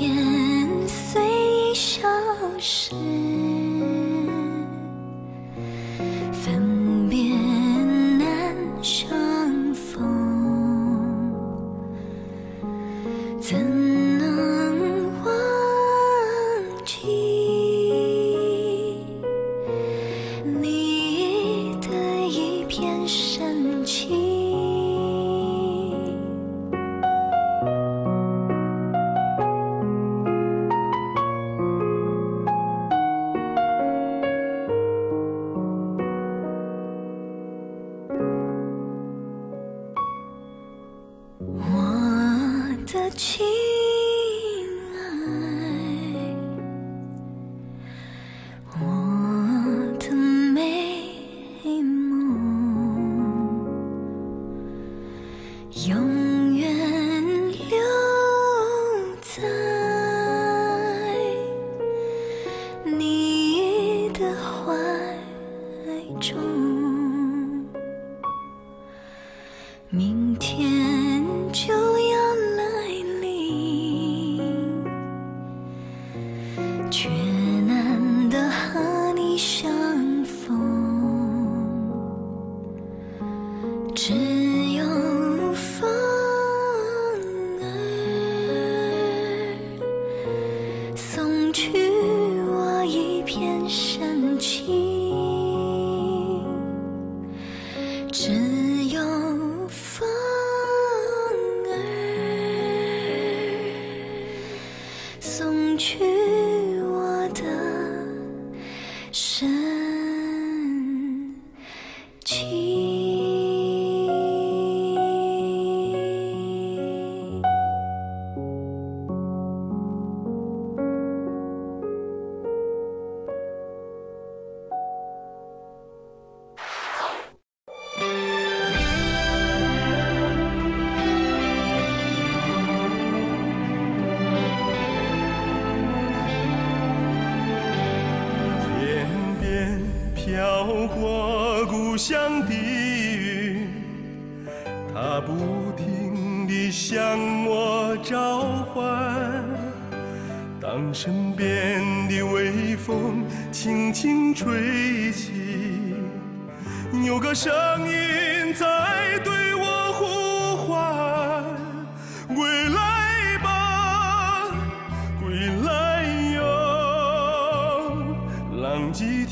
便随意消失。自己。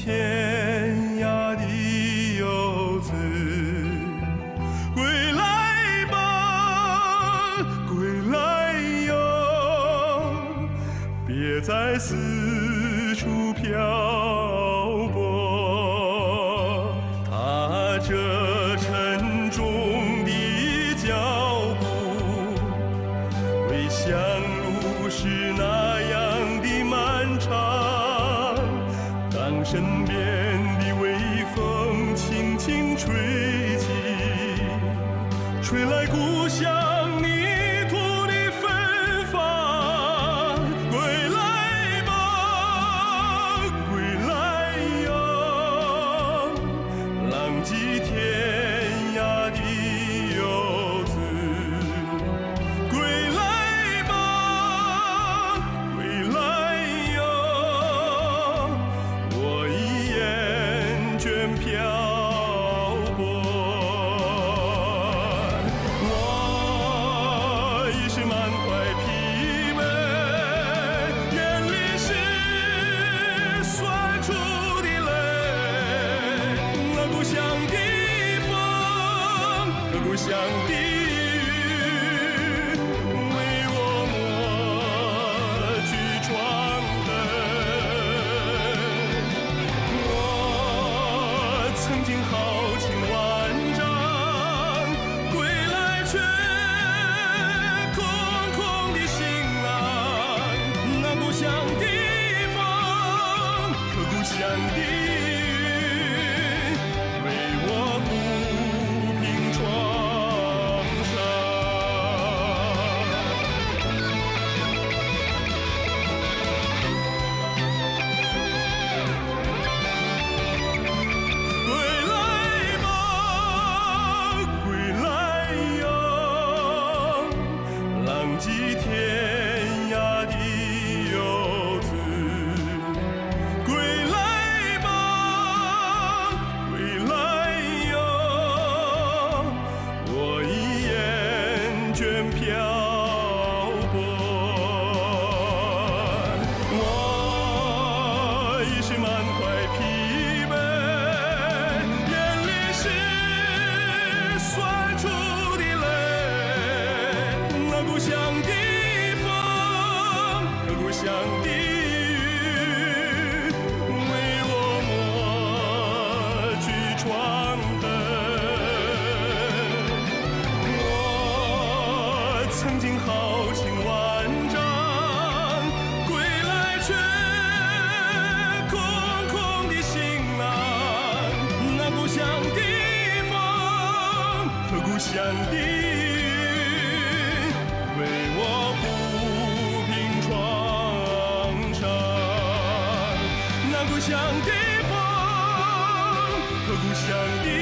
care. 吹起吹来故乡故乡的风和故乡的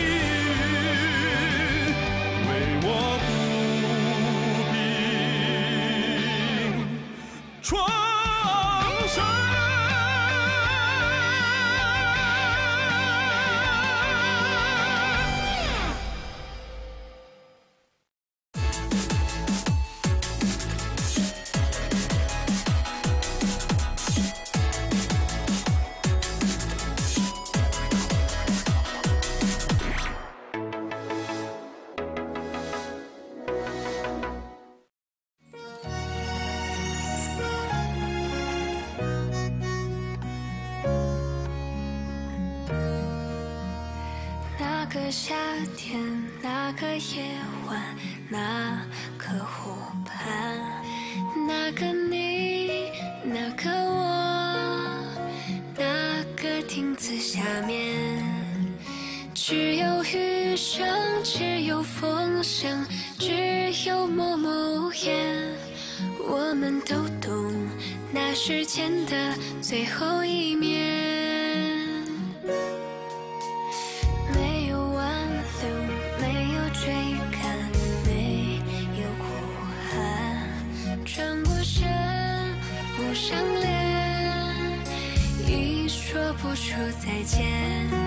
个夏天，那个夜晚，那个湖畔，那个你，那个我，那个亭子下面，只有雨声，只有风声，只有默默无言。我们都懂那时间的最后一面。说再见。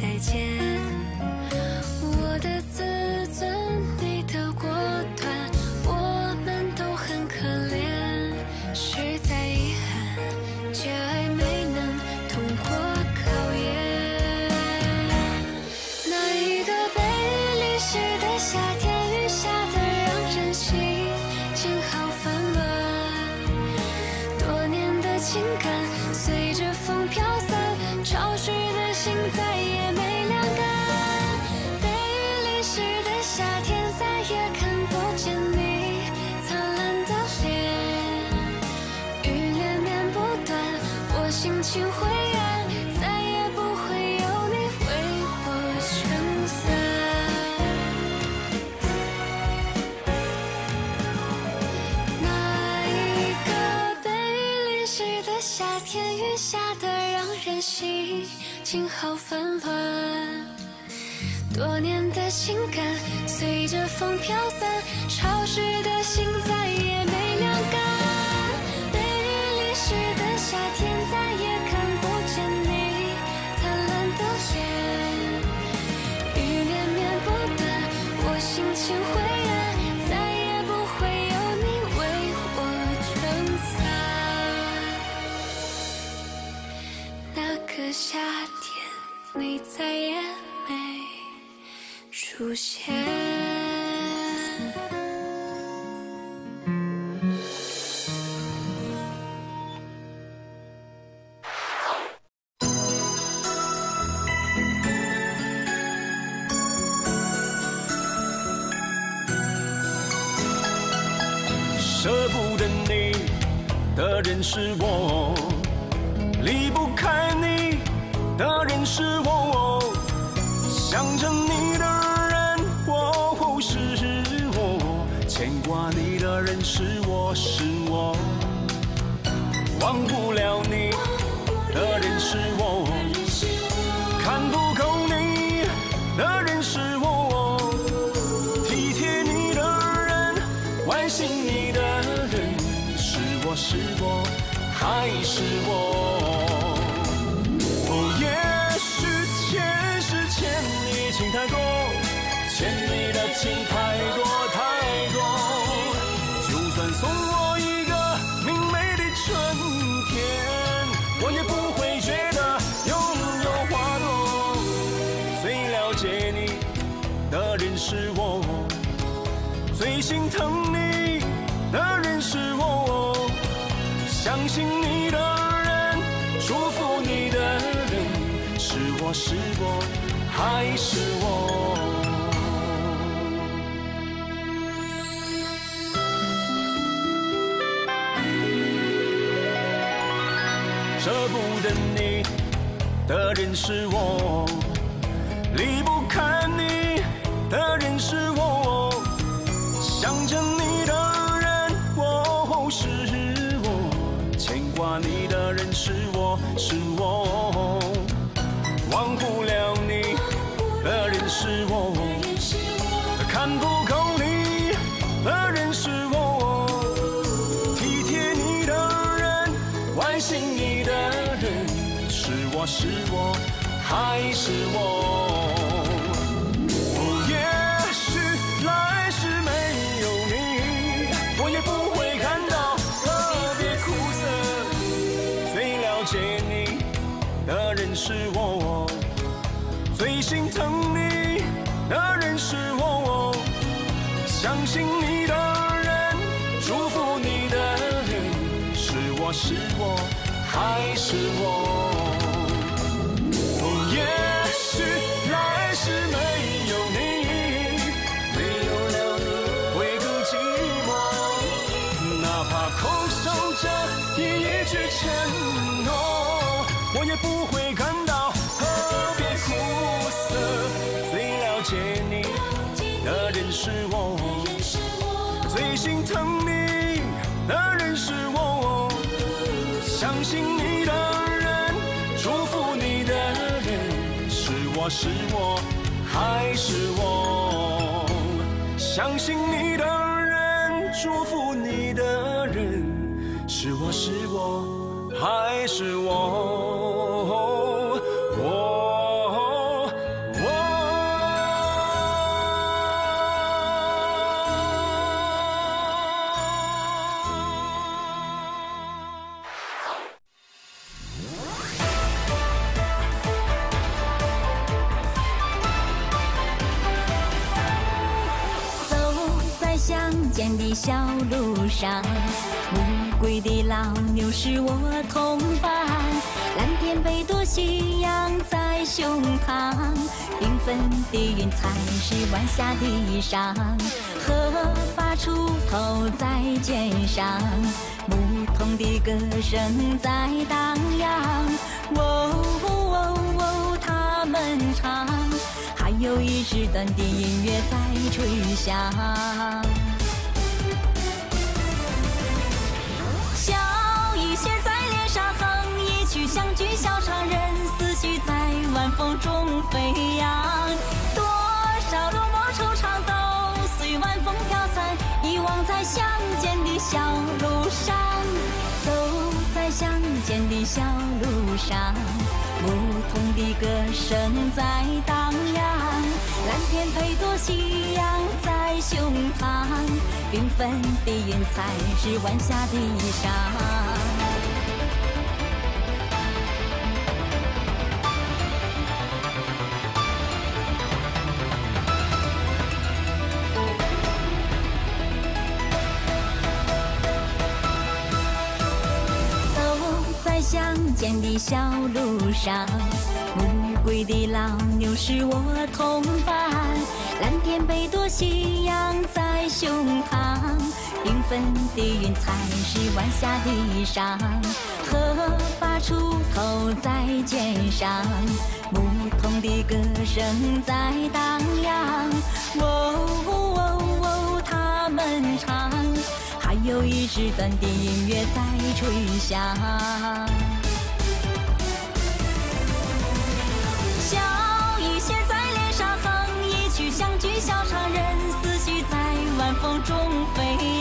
再见。我的思我心情灰暗，再也不会有你为我撑伞。那一个被雨淋湿的夏天，雨下的让人心情好纷乱。多年的情感随着风飘散，潮湿的心在想着你的人，我不是我，牵挂你的人是我是我，忘不了你的人是我，看不够你的人是我，体贴你的人，关心你的人是我是我还是我。疼你的人是我。相信你的人，祝福你的人，是我是我还是我？舍不得你的人是我，是我是我，忘不了你的人是我，看不够你的人是我，体贴你的人，关心你的人，是我是我还是我？的人是我，相信你的人，祝福你的人，是我是我还是我？哦，也许来世没疼你的人是我，相信你的人，祝福你的人，是我是我还是我？相信你的人，祝福你的人，是我是我还是我？小路上，乌龟的老牛是我同伴，蓝天北斗夕阳在胸膛，缤纷的云彩是晚霞的衣裳，鹤发出头在肩上，牧童的歌声在荡漾，喔喔喔，他们唱。还有一支短的音乐在吹响。沙，哼一曲乡居小唱，人思绪在晚风中飞扬。多少落寞惆怅都随晚风飘散，遗忘在乡间的小路上。走在乡间的小路上，牧童的歌声在荡漾，蓝天配朵夕阳在胸膛，缤纷的云彩是晚霞的衣裳。小路上，暮归的老牛是我同伴，蓝天北朵夕阳在胸膛，缤纷的云彩是晚霞的衣裳，荷发出头在肩上，牧童的歌声在荡漾，喔喔喔，他们唱。还有一支短笛音乐在吹响。笑意写在脸上，哼一曲乡居小唱，任思绪在晚风中飞。